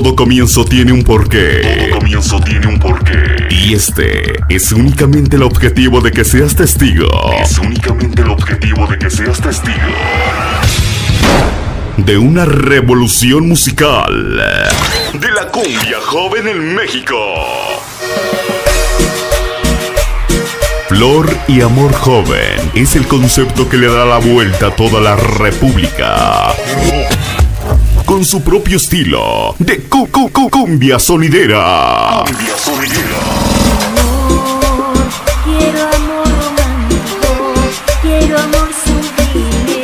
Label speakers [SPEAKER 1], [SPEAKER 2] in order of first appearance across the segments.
[SPEAKER 1] Todo comienzo tiene un porqué.
[SPEAKER 2] Todo comienzo tiene un porqué.
[SPEAKER 1] Y este es únicamente el objetivo de que seas testigo.
[SPEAKER 2] Es únicamente el objetivo de que seas testigo.
[SPEAKER 1] De una revolución musical. De la cumbia joven en México. Flor y amor joven es el concepto que le da la vuelta a toda la república. Con su propio estilo de cu cu cu cumbia sonidera.
[SPEAKER 2] Cumbia sonidera.
[SPEAKER 3] amor, quiero amor romántico, quiero amor sublime,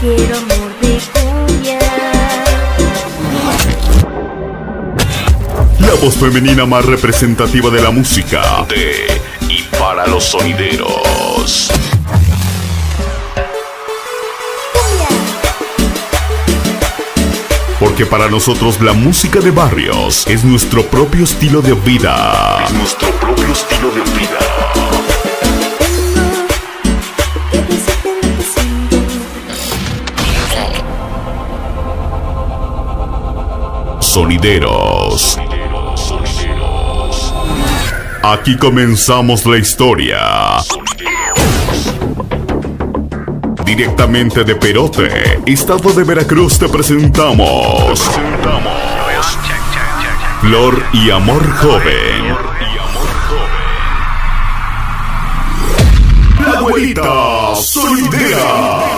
[SPEAKER 3] quiero amor de cumbia.
[SPEAKER 1] La voz femenina más representativa de la música. De y para los sonideros. Porque para nosotros la música de barrios es nuestro propio estilo de vida.
[SPEAKER 2] Es nuestro propio estilo de vida.
[SPEAKER 1] Sonideros. Aquí comenzamos la historia. Directamente de Perote, estado de Veracruz, te presentamos Flor y Amor Joven. La abuelita solidera.